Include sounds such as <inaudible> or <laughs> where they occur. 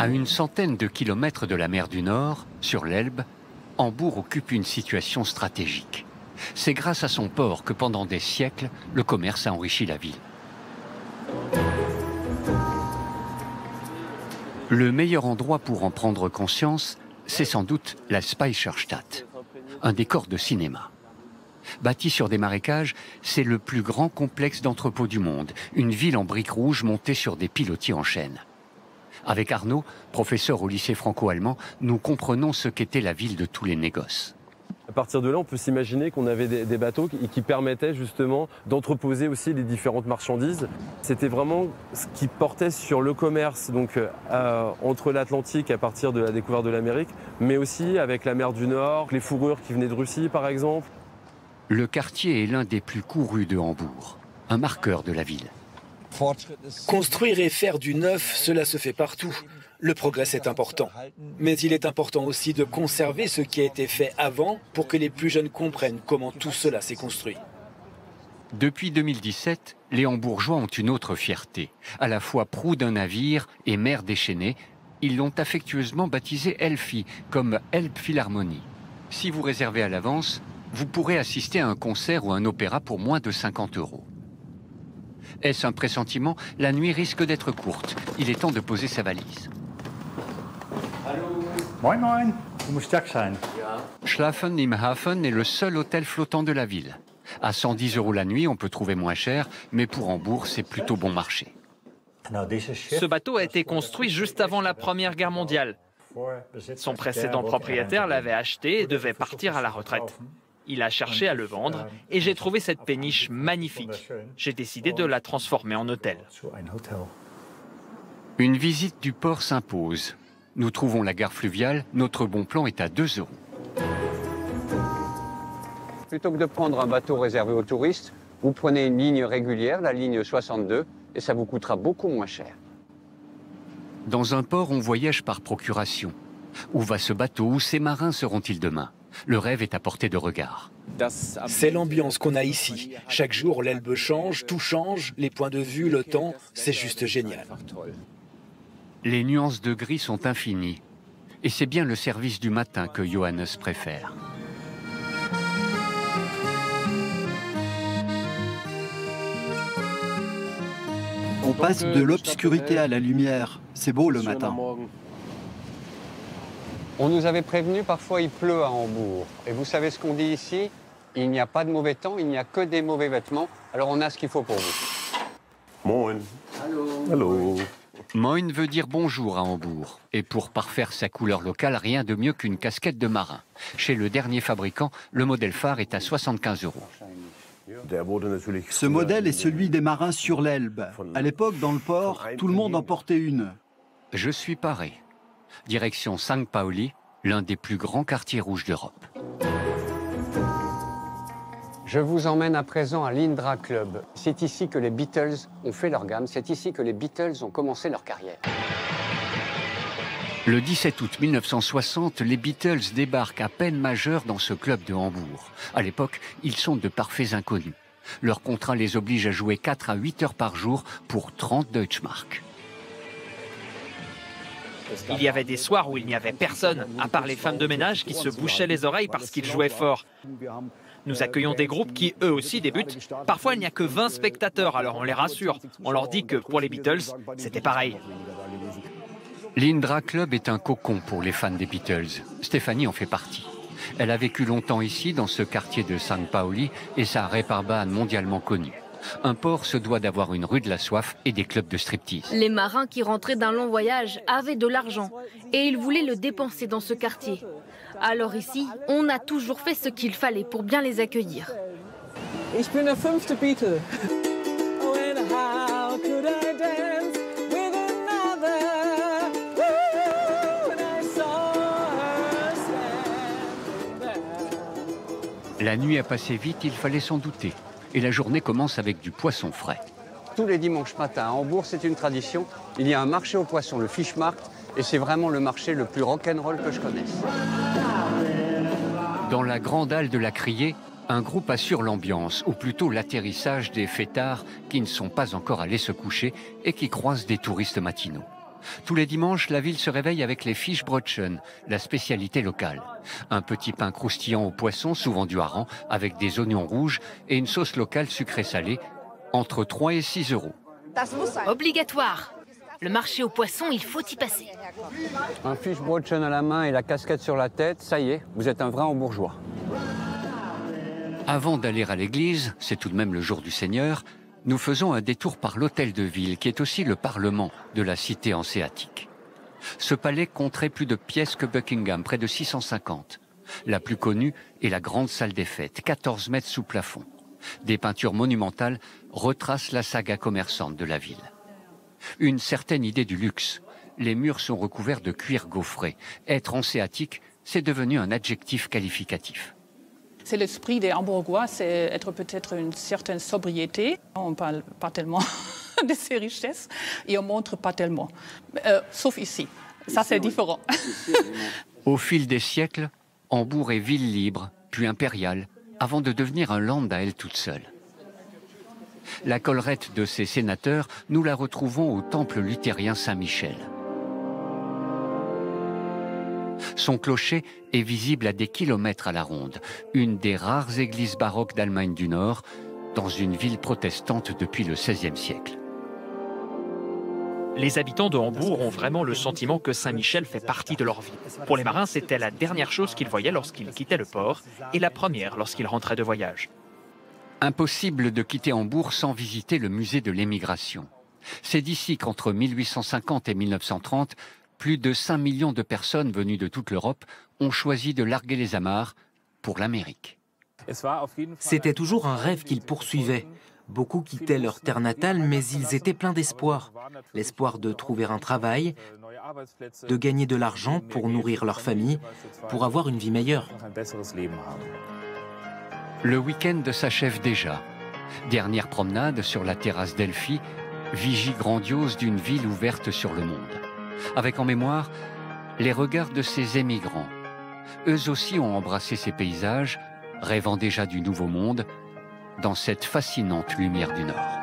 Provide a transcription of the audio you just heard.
À une centaine de kilomètres de la mer du Nord, sur l'Elbe, Hambourg occupe une situation stratégique. C'est grâce à son port que pendant des siècles, le commerce a enrichi la ville. Le meilleur endroit pour en prendre conscience, c'est sans doute la Speicherstadt, un décor de cinéma. Bâti sur des marécages, c'est le plus grand complexe d'entrepôts du monde, une ville en briques rouges montée sur des pilotis en chaîne. Avec Arnaud, professeur au lycée franco-allemand, nous comprenons ce qu'était la ville de tous les négoces. À partir de là, on peut s'imaginer qu'on avait des, bateaux qui, permettaient justement d'entreposer aussi les différentes marchandises. C'était vraiment ce qui portait sur le commerce donc euh, entre l'Atlantique à partir de la découverte de l'Amérique, mais aussi avec la mer du Nord, les fourrures qui venaient de Russie par exemple. Le quartier est l'un des plus courus de Hambourg, un marqueur de la ville. Construire et faire du neuf, cela se fait partout. Le progrès est important. Mais il est important aussi de conserver ce qui a été fait avant pour que les plus jeunes comprennent comment tout cela s'est construit. Depuis 2017, les Hambourgeois ont une autre fierté. À la fois proue d'un navire et mère déchaînée, ils l'ont affectueusement baptisé Elfie, comme Elb Philharmonie. Si vous réservez à l'avance, vous pourrez assister à un concert ou un opéra pour moins de 50 euros. Est-ce un pressentiment? La nuit risque d'être courte. Il est temps de poser sa valise. Moin moin, Schlafen im Hafen est le seul hôtel flottant de la ville. À 110 euros la nuit, on peut trouver moins cher, mais pour Hambourg, c'est plutôt bon marché. Ce bateau a été construit juste avant la Première Guerre mondiale. Son précédent propriétaire l'avait acheté et devait partir à la retraite. Il a cherché à le vendre et j'ai trouvé cette péniche magnifique. J'ai décidé de la transformer en hôtel. Une visite du port s'impose. Nous trouvons la gare fluviale, notre bon plan est à 2 euros. Plutôt que de prendre un bateau réservé aux touristes, vous prenez une ligne régulière, la ligne 62, et ça vous coûtera beaucoup moins cher. Dans un port, on voyage par procuration. Où va ce bateau? Où ces marins seront-ils demain? Le rêve est à portée de regard. C'est l'ambiance qu'on a ici. Chaque jour, l'Elbe change, tout change, les points de vue, le temps, c'est juste génial. Les nuances de gris sont infinies. Et c'est bien le service du matin que Johannes préfère. On passe de l'obscurité à la lumière. C'est beau le matin. On nous avait prévenu, parfois il pleut à Hambourg. Et vous savez ce qu'on dit ici? Il n'y a pas de mauvais temps, il n'y a que des mauvais vêtements. Alors on a ce qu'il faut pour vous. Moin. Allô. Moin veut dire bonjour à Hambourg. Et pour parfaire sa couleur locale, rien de mieux qu'une casquette de marin. Chez le dernier fabricant, le modèle phare est à 75 euros. Ce modèle est celui des marins sur l'Elbe. À l'époque, dans le port, tout le monde en portait une. Je suis paré. Direction St. Pauli, l'un des plus grands quartiers rouges d'Europe. Je vous emmène à présent à l'Indra Club. C'est ici que les Beatles ont fait leur gamme, c'est ici que les Beatles ont commencé leur carrière. Le 17 août 1960, les Beatles débarquent à peine majeurs dans ce club de Hambourg. À l'époque, ils sont de parfaits inconnus. Leur contrat les oblige à jouer 4 à 8 heures par jour pour 30 Deutschmark. Il y avait des soirs où il n'y avait personne, à part les femmes de ménage qui se bouchaient les oreilles parce qu'ils jouaient fort. Nous accueillons des groupes qui, eux aussi, débutent. Parfois, il n'y a que 20 spectateurs, alors on les rassure. On leur dit que pour les Beatles, c'était pareil. L'Indra Club est un cocon pour les fans des Beatles. Stéphanie en fait partie. Elle a vécu longtemps ici, dans ce quartier de San Paoli, et sa réparban mondialement connue. Un port se doit d'avoir une rue de la soif et des clubs de striptease. Les marins qui rentraient d'un long voyage avaient de l'argent et ils voulaient le dépenser dans ce quartier. Alors ici, on a toujours fait ce qu'il fallait pour bien les accueillir. La nuit a passé vite, il fallait s'en douter. Et la journée commence avec du poisson frais. Tous les dimanches matins à Hambourg, c'est une tradition. Il y a un marché au poisson, le Fishmarkt, et c'est vraiment le marché le plus rock'n'roll que je connaisse. Dans la grande halle de la Criée, Un groupe assure l'ambiance, ou plutôt l'atterrissage des fêtards qui ne sont pas encore allés se coucher et qui croisent des touristes matinaux. Tous les dimanches, la ville se réveille avec les fischbrötchen, la spécialité locale. Un petit pain croustillant au poisson, souvent du hareng, avec des oignons rouges et une sauce locale sucrée salée, entre 3 et 6 euros. Obligatoire. Le marché au poisson, il faut y passer. Un fischbrötchen à la main et la casquette sur la tête, ça y est, vous êtes un vrai bourgeois. Avant d'aller à l'église, c'est tout de même le jour du Seigneur, nous faisons un détour par l'hôtel de ville, qui est aussi le parlement de la cité hanséatique. Ce palais compterait plus de pièces que Buckingham, près de 650. La plus connue est la grande salle des fêtes, 14 mètres sous plafond. Des peintures monumentales retracent la saga commerçante de la ville. Une certaine idée du luxe. Les murs sont recouverts de cuir gaufré. Être hanséatique, c'est devenu un adjectif qualificatif. C'est l'esprit des Hamburgois, c'est être peut-être une certaine sobriété. On ne parle pas tellement <laughs> de ses richesses et on montre pas tellement. Euh, sauf ici. Ça, c'est différent. Au fil des siècles, Hambourg est ville libre, puis impériale, avant de devenir un land à elle toute seule. La collerette de ses sénateurs, nous la retrouvons au temple luthérien Saint-Michel. Son clocher est visible à des kilomètres à la ronde, une des rares églises baroques d'Allemagne du Nord, dans une ville protestante depuis le XVIe siècle. Les habitants de Hambourg ont vraiment le sentiment que Saint-Michel fait partie de leur vie. Pour les marins, c'était la dernière chose qu'ils voyaient lorsqu'ils quittaient le port et la première lorsqu'ils rentraient de voyage. Impossible de quitter Hambourg sans visiter le musée de l'émigration. C'est d'ici qu'entre 1850 et 1930, plus de 5 millions de personnes venues de toute l'Europe ont choisi de larguer les amarres pour l'Amérique. C'était toujours un rêve qu'ils poursuivaient. Beaucoup quittaient leur terre natale, mais ils étaient pleins d'espoir. L'espoir de trouver un travail, de gagner de l'argent pour nourrir leur famille, pour avoir une vie meilleure. Le week-end s'achève déjà. Dernière promenade sur la terrasse d'Elphi, vigie grandiose d'une ville ouverte sur le monde avec en mémoire les regards de ces émigrants. Eux aussi ont embrassé ces paysages, rêvant déjà du nouveau monde, dans cette fascinante lumière du Nord.